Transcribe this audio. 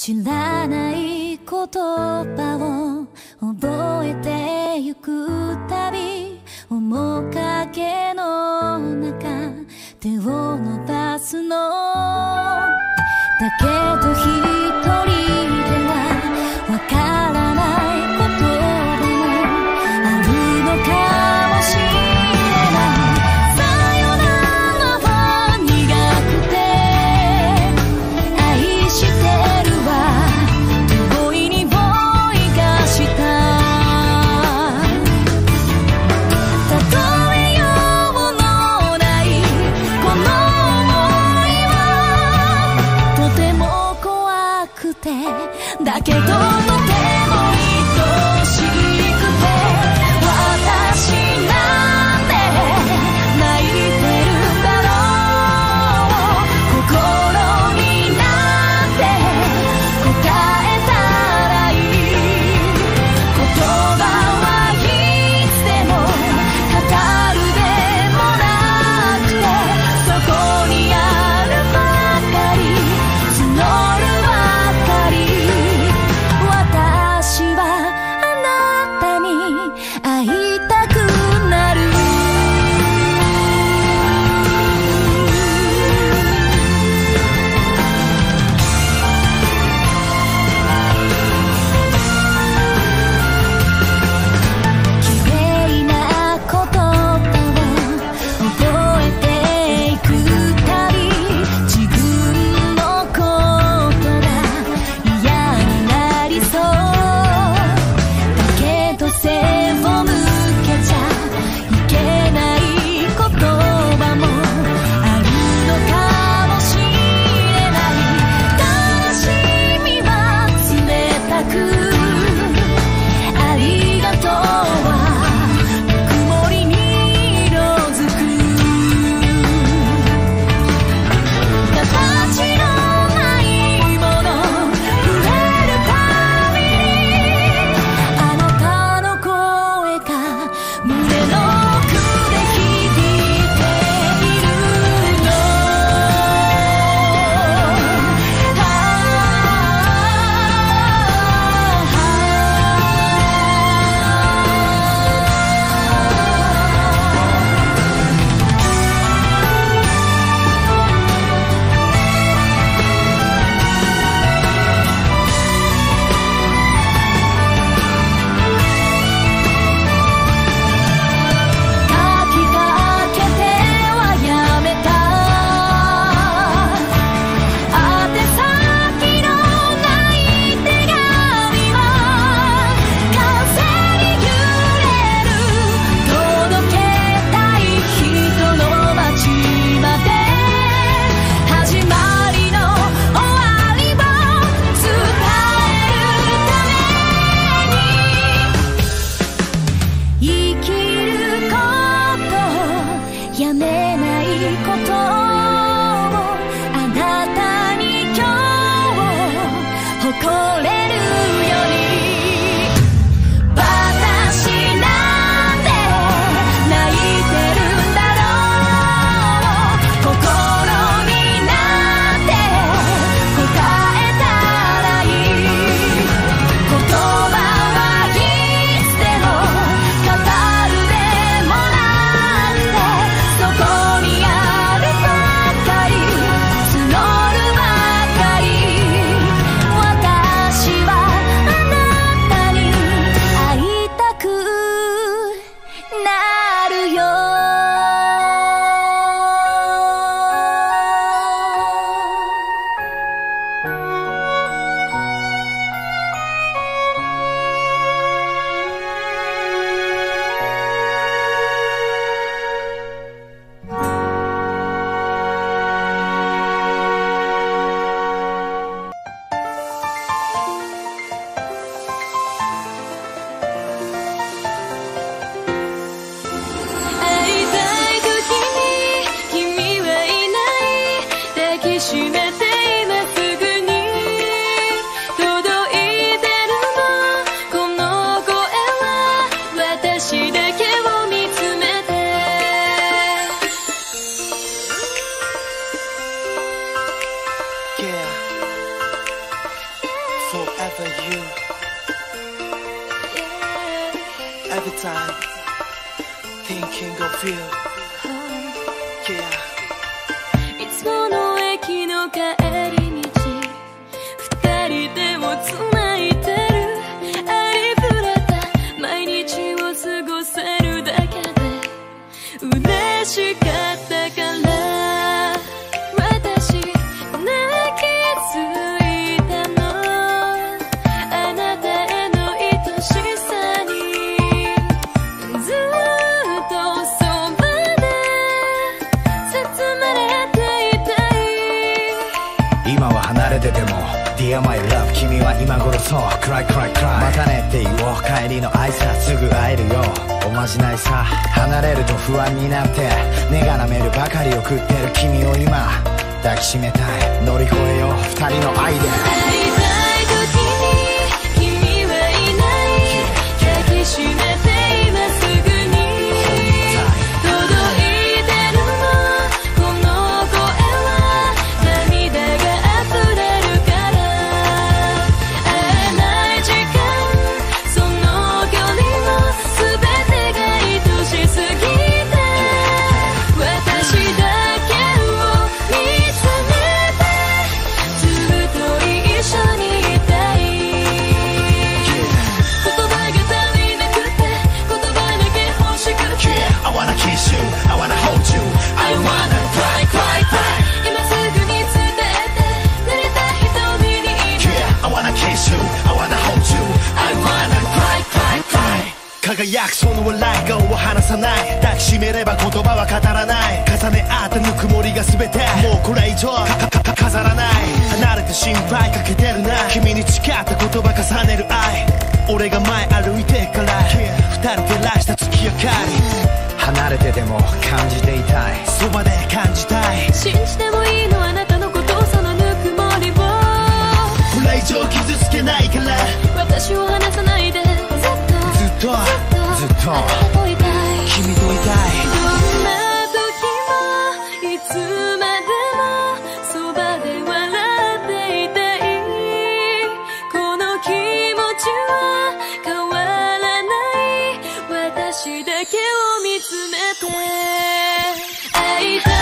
知らない言葉を覚えてゆくたび面影の中手を伸ばすの。だけど日々だけどとても私をつめて。いつもの駅の帰り。Dear my love 君は今頃そう。Cry cry cry またねって言おう帰りの挨拶すぐ会えるよおまじないさ。離れると不安になって。目が舐めるばかりを食ってる君を今抱きしめたい。乗り越えよう。二人の愛で。くその笑い顔を離さない。抱きしめれば言葉は語らない。重ね合ったぬくもりが全てもうこれ以上かかか飾らない。離れて心配かけてるな。君に誓った言葉重ねる愛。俺が前歩いてから二人照らした月明かり。離れてでも感じていたい。そばで感じたい。信じてもいいのあなたのことそのぬくもりを。これ以上傷つけないから。私を離さない君といたい。どんな時もいつまでもそばで笑っていたいこの気持ちは変わらない。私だけを見つめて。会いた